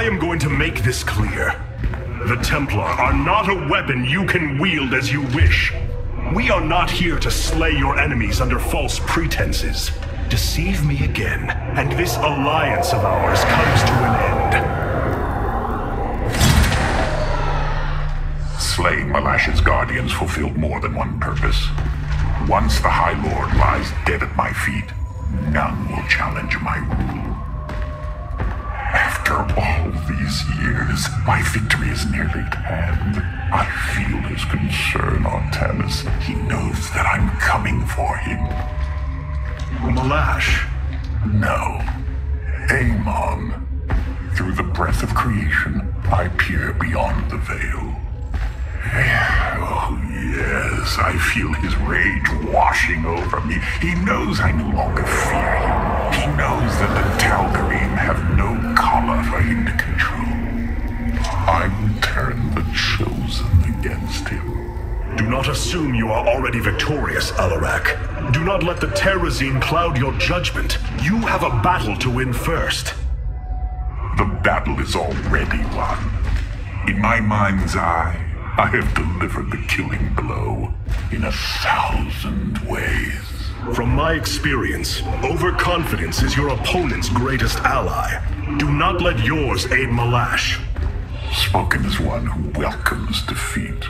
I am going to make this clear. The Templar are not a weapon you can wield as you wish. We are not here to slay your enemies under false pretenses. Deceive me again, and this alliance of ours comes to an end. Slaying Malash's guardians fulfilled more than one purpose. Once the High Lord lies dead at my feet, none will challenge my rule. After all these years, my victory is nearly at hand. I feel his concern, Artanis. He knows that I'm coming for him. Malash, No. Amon. Through the breath of creation, I peer beyond the veil. Yes, I feel his rage washing over me. He knows I no longer fear him. He knows that the Tal'Darim have no collar for him to control. I will turn the Chosen against him. do not assume you are already victorious, Alarak. Do not let the Terrazine cloud your judgment. You have a battle to win first. The battle is already won. In my mind's eye, I have delivered the killing blow in a thousand ways. From my experience, overconfidence is your opponent's greatest ally. Do not let yours aid Malash. Spoken as one who welcomes defeat.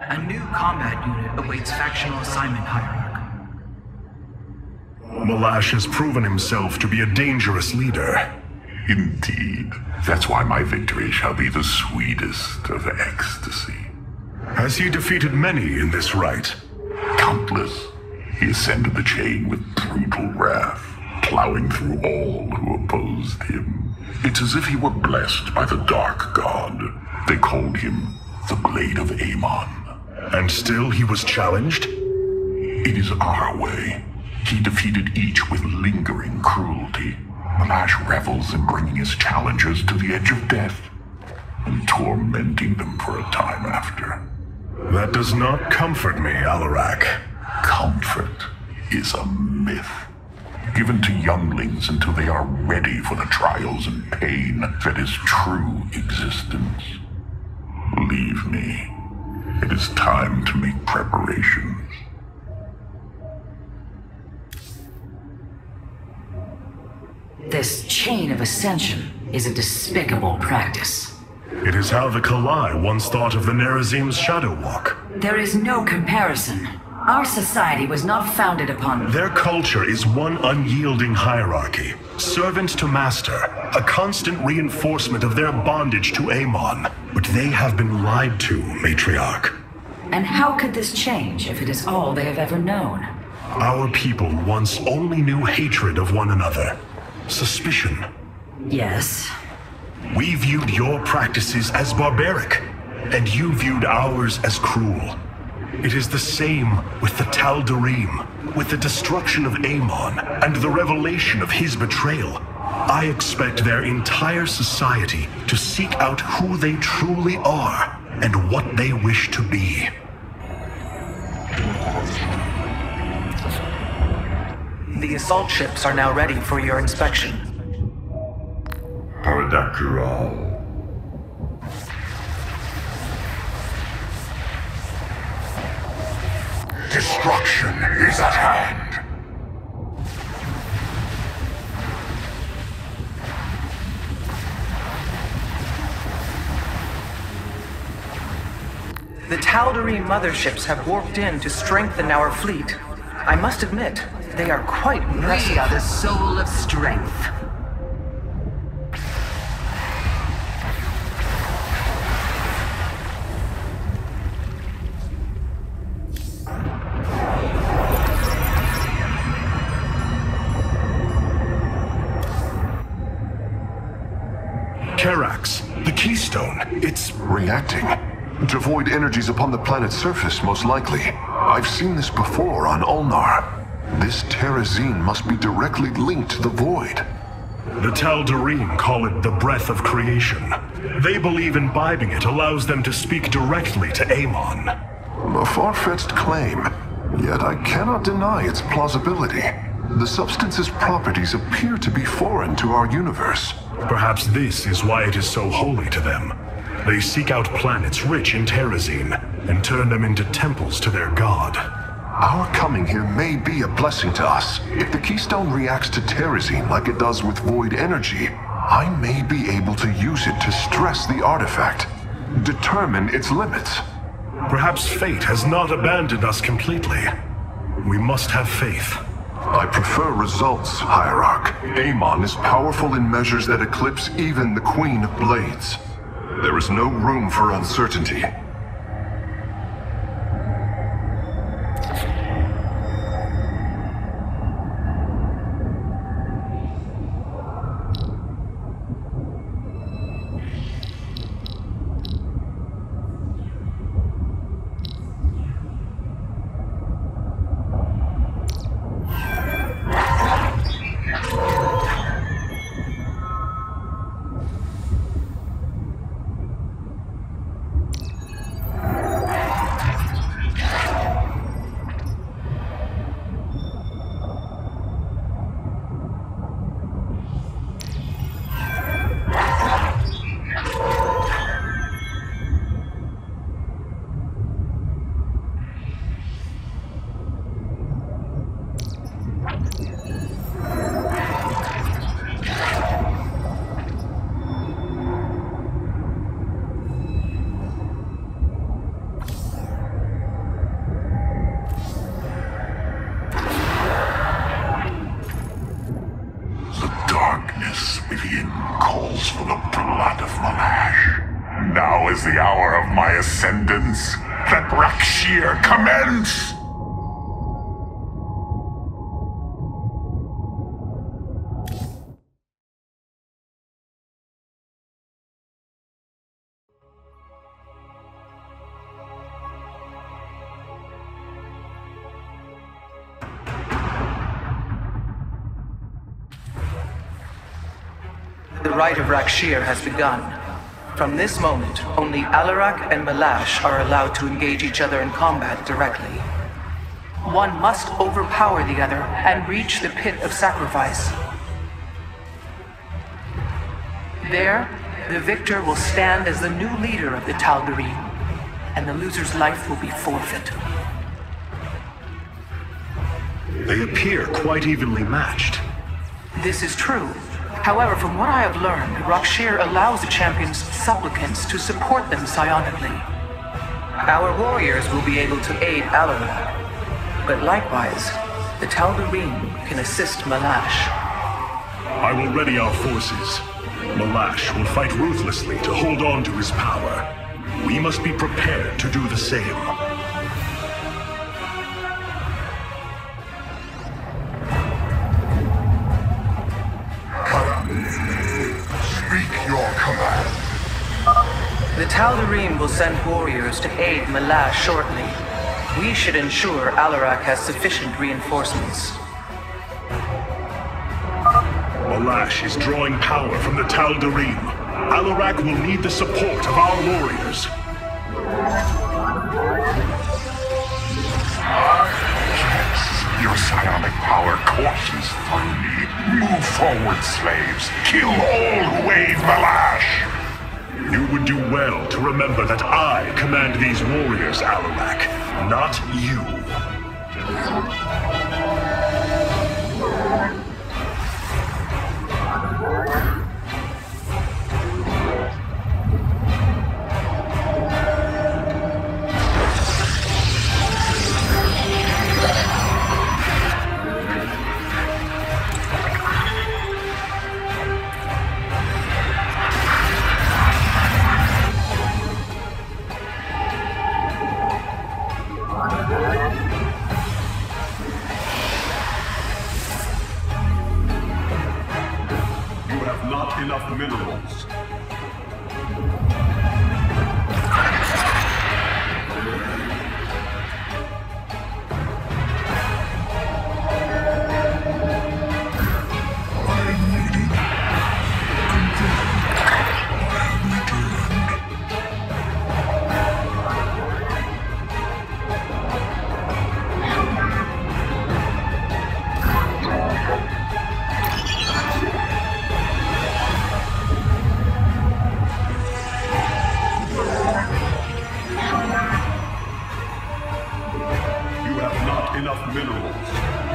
A new combat unit awaits factional assignment hierarch. Malash has proven himself to be a dangerous leader. Indeed. That's why my victory shall be the sweetest of ecstasy. Has he defeated many in this rite? Countless. He ascended the chain with brutal wrath, plowing through all who opposed him. It's as if he were blessed by the Dark God. They called him the Blade of Amon. And still he was challenged? It is our way. He defeated each with lingering cruelty. Malash revels in bringing his challengers to the edge of death and tormenting them for a time after. That does not comfort me, Alarak. Comfort is a myth given to younglings until they are ready for the trials and pain that is true existence. Leave me. It is time to make preparations. This chain of ascension is a despicable practice. It is how the Khalai once thought of the Nerazim's Shadow Walk. There is no comparison. Our society was not founded upon. Their culture is one unyielding hierarchy, servant to master, a constant reinforcement of their bondage to Amon. But they have been lied to, matriarch. And how could this change if it is all they have ever known? Our people once only knew hatred of one another, suspicion. Yes. We viewed your practices as barbaric, and you viewed ours as cruel. It is the same with the Tal'Darim, with the destruction of Amon and the revelation of his betrayal. I expect their entire society to seek out who they truly are and what they wish to be. The assault ships are now ready for your inspection. Paradakral. Destruction is at hand. The Tal'Darim motherships have warped in to strengthen our fleet. I must admit, they are quite impressive. We are the soul of strength. Karax, the Keystone, it's Reacting. Devoid energies upon the planet's surface, most likely. I've seen this before on Ulnar. This Terrazine must be directly linked to the Void. The Tal'Darim call it the breath of creation. They believe imbibing it allows them to speak directly to Amon. A far-fetched claim, yet I cannot deny its plausibility. The substance's properties appear to be foreign to our universe. Perhaps this is why it is so holy to them. They seek out planets rich in terrazine and turn them into temples to their god. Our coming here may be a blessing to us. If the Keystone reacts to terrazine like it does with void energy, I may be able to use it to stress the artifact, determine its limits. Perhaps fate has not abandoned us completely. We must have faith. I prefer results, Hierarch. Amon is powerful in measures that eclipse even the Queen of Blades. There is no room for uncertainty. The rite of Rak'Shir has begun. From this moment, only Alarak and Malash are allowed to engage each other in combat directly. One must overpower the other and reach the pit of sacrifice. There, the victor will stand as the new leader of the Tal'Darim, and the loser's life will be forfeit. They appear quite evenly matched. This is true. However, from what I have learned, Rak'Shir allows the champions supplicants to support them psionically. Our warriors will be able to aid Alarak, but likewise, the Tal'Darim can assist Malash. I will ready our forces. Malash will fight ruthlessly to hold on to his power. We must be prepared to do the same. The Tal'Darim will send warriors to aid Malash shortly. We should ensure Alarak has sufficient reinforcements. Malash is drawing power from the Tal'Darim. Alarak will need the support of our warriors. Yes. Your psionic power courses through me. Move forward, slaves. Kill all who aid Malash. You would do well to remember that I command these warriors, Alarak, not you. You enough minerals.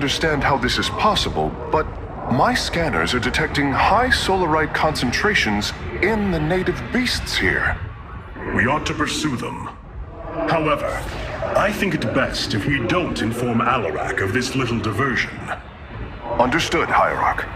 Understand how this is possible, but my scanners are detecting high solarite concentrations in the native beasts here. We ought to pursue them. However, I think it best if we don't inform Alarak of this little diversion. Understood, Hierarch.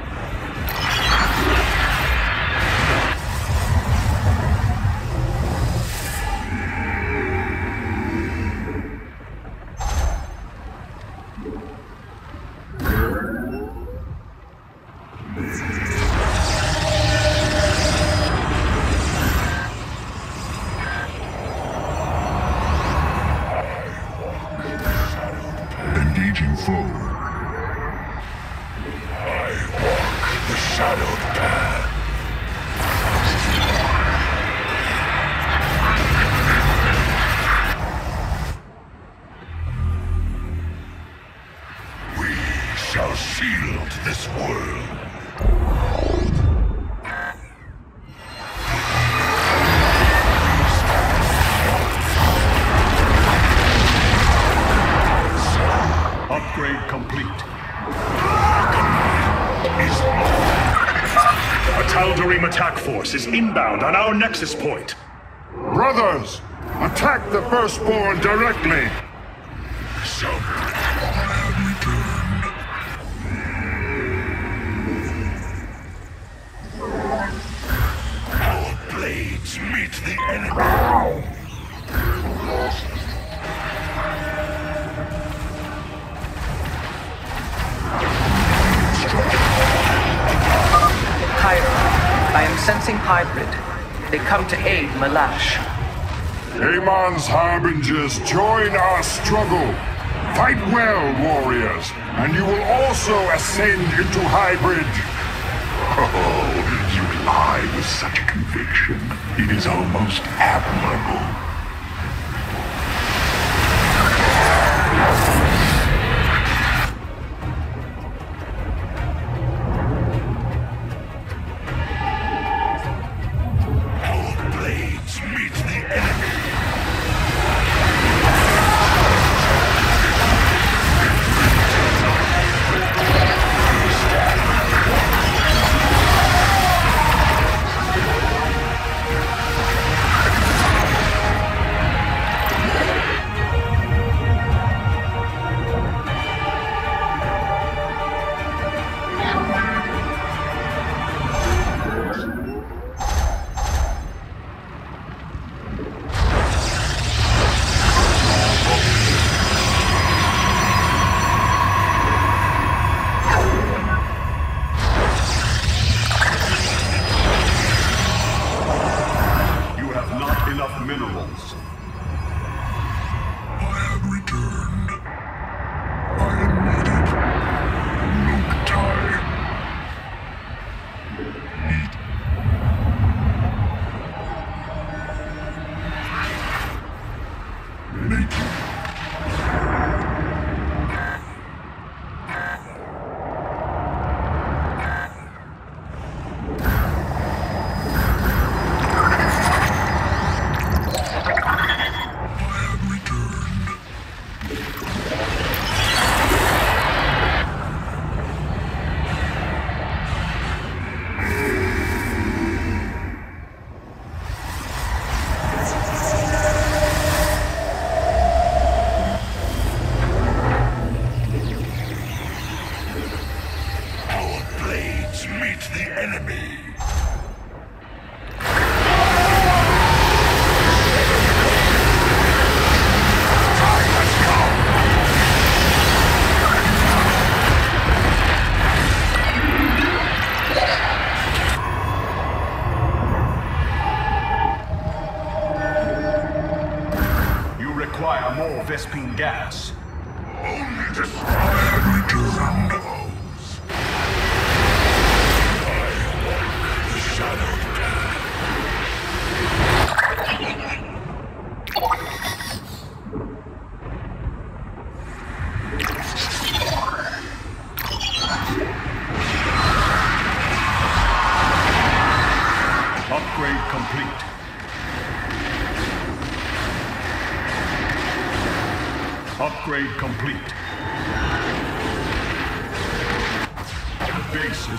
Inbound on our nexus point. Brothers, attack the firstborn directly. They come to aid Malash. Amon's harbingers, join our struggle. Fight well, warriors, and you will also ascend into hybrid. Oh, you lie with such conviction. It is almost admirable.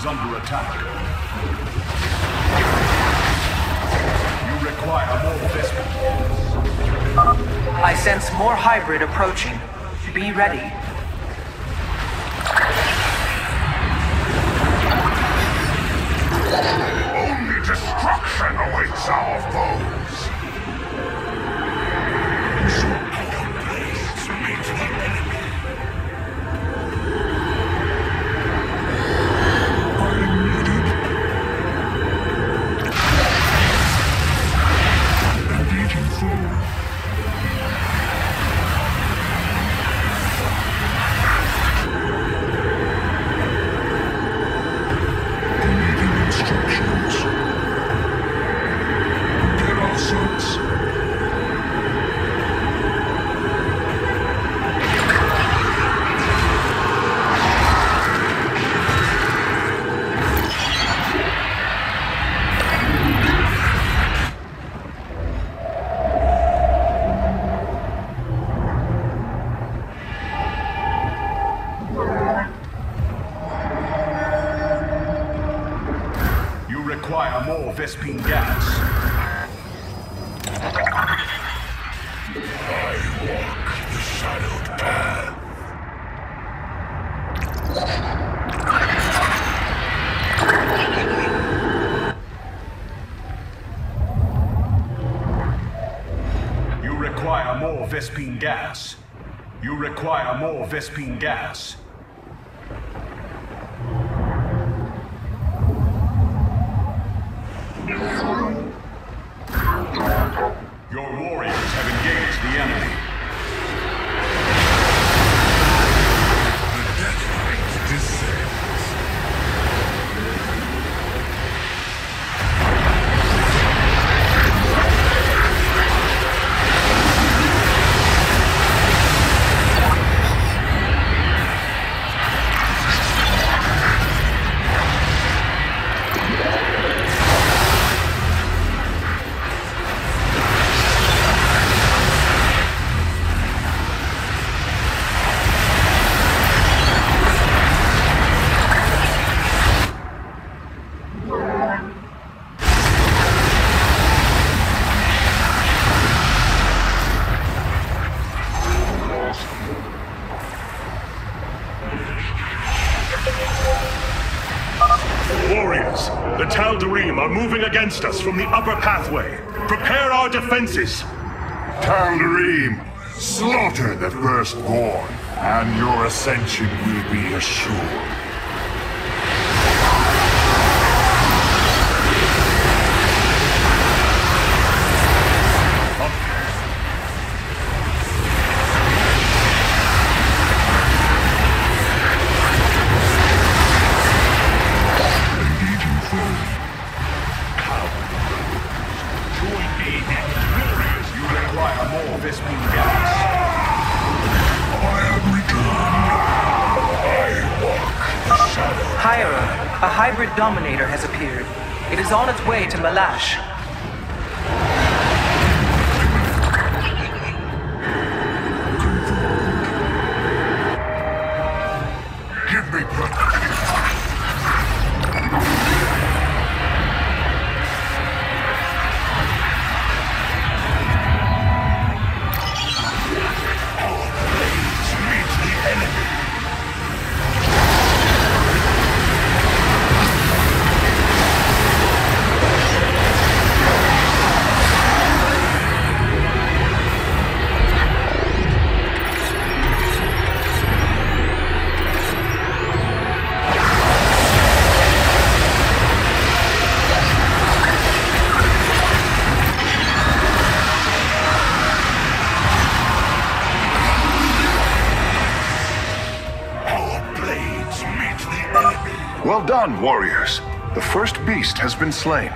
Under attack. You require more Vespene. I sense more hybrid approaching. Be ready. Require more Vespene gas. You require more Vespene gas. Are moving against us from the upper pathway. Prepare our defenses. Tal'Darim, slaughter the firstborn, and your ascension will be assured. Dominator has appeared. It is on its way to Malash. on, warriors. The first beast has been slain.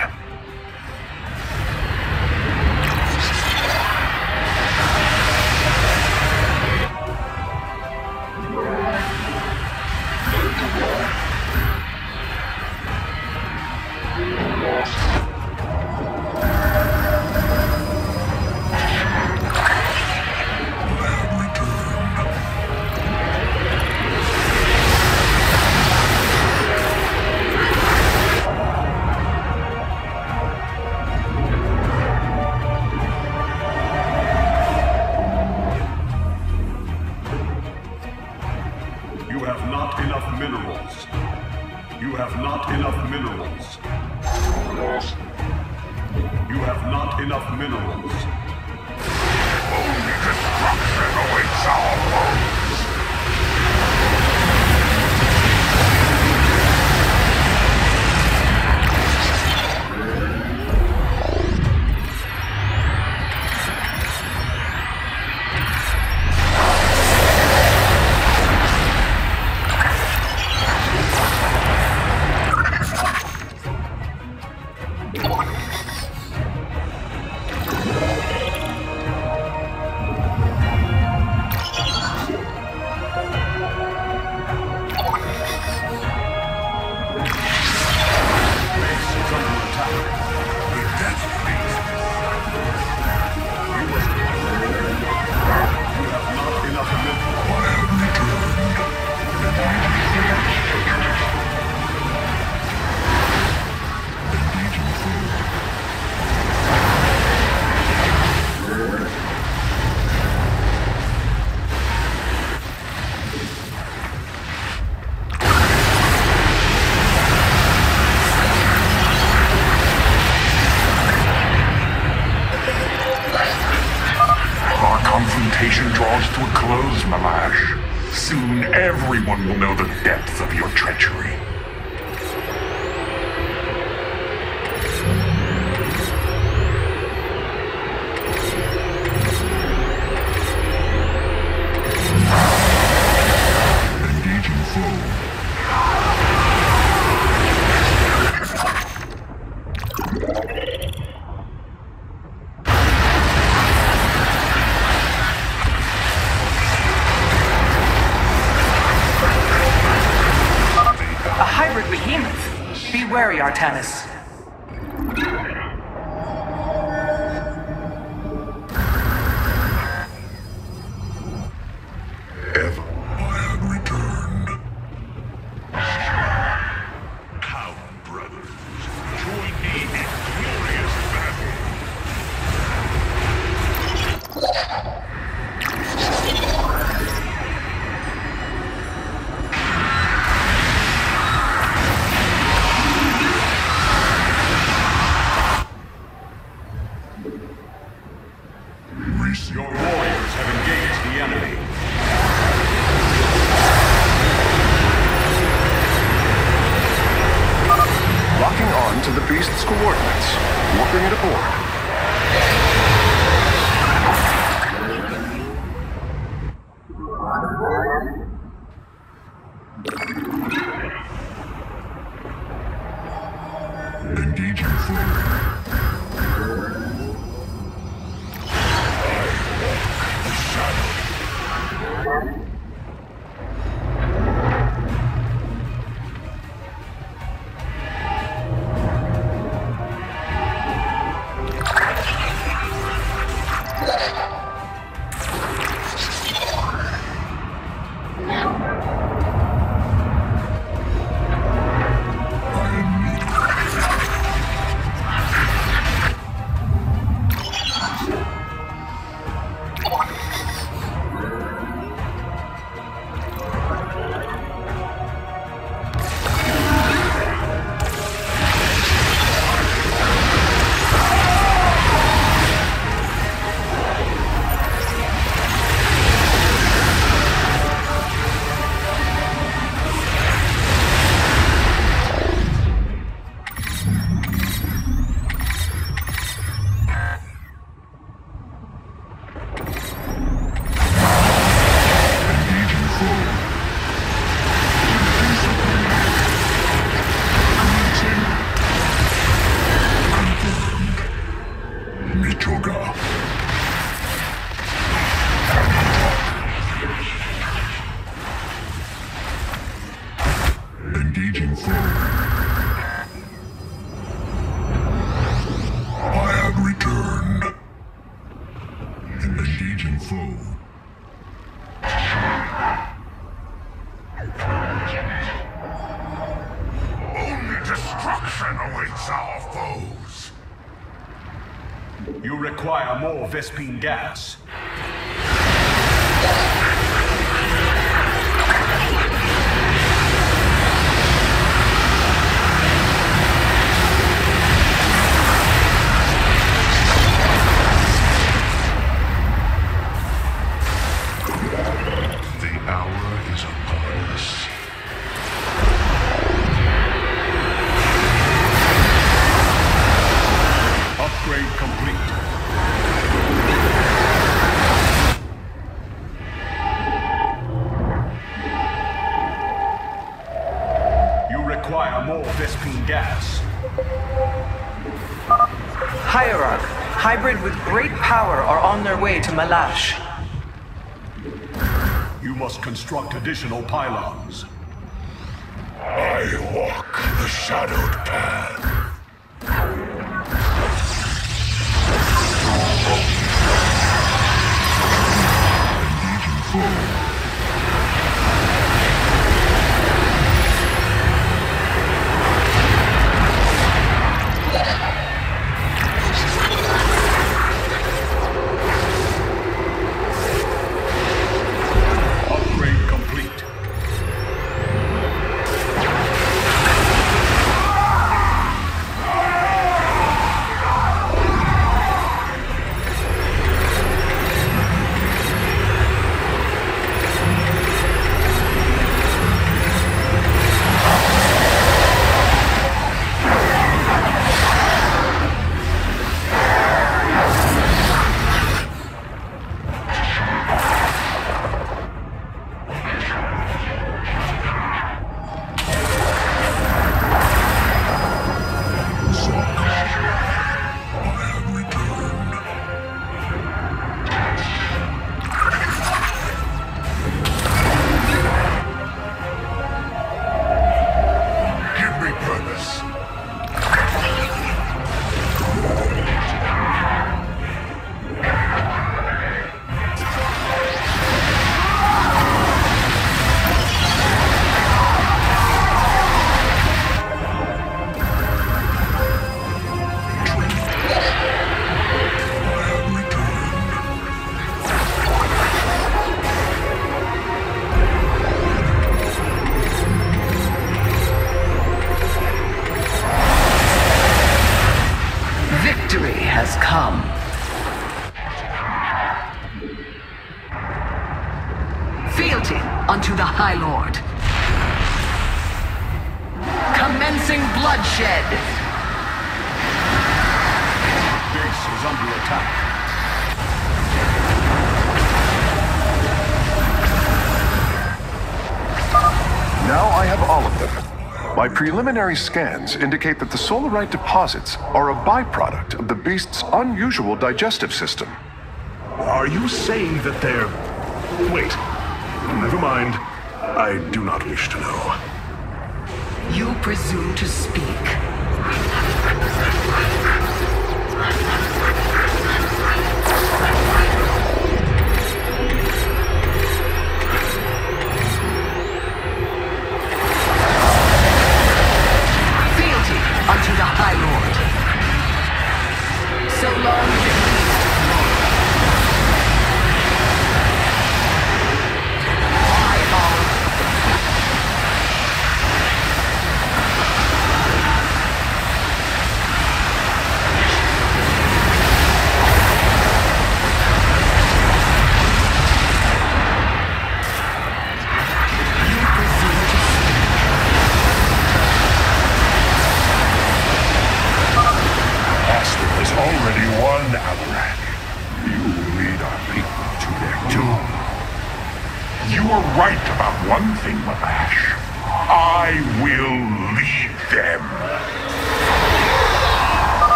the depths of your treachery. Harry Artanis. Require more Vespene gas. Hierarch, hybrid with great power are on their way to Malash. You must construct additional pylons. I walk the shadowed path. Unto the High Lord. Commencing bloodshed. Base is under attack. Now I have all of them. My preliminary scans indicate that the solarite deposits are a byproduct of the beast's unusual digestive system. Are you saying that they're. Wait. Never mind. I do not wish to know. You presume to speak. Fealty unto the High Lord. So long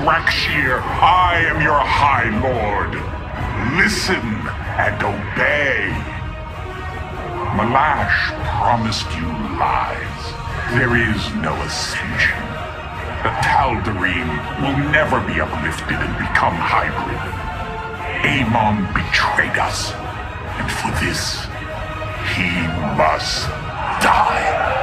Rak'Shir, I am your High Lord. Listen and obey. Ma'lash promised you lies. There is no ascension. The Tal'Darim will never be uplifted and become hybrid. Amon betrayed us, and for this, he must die.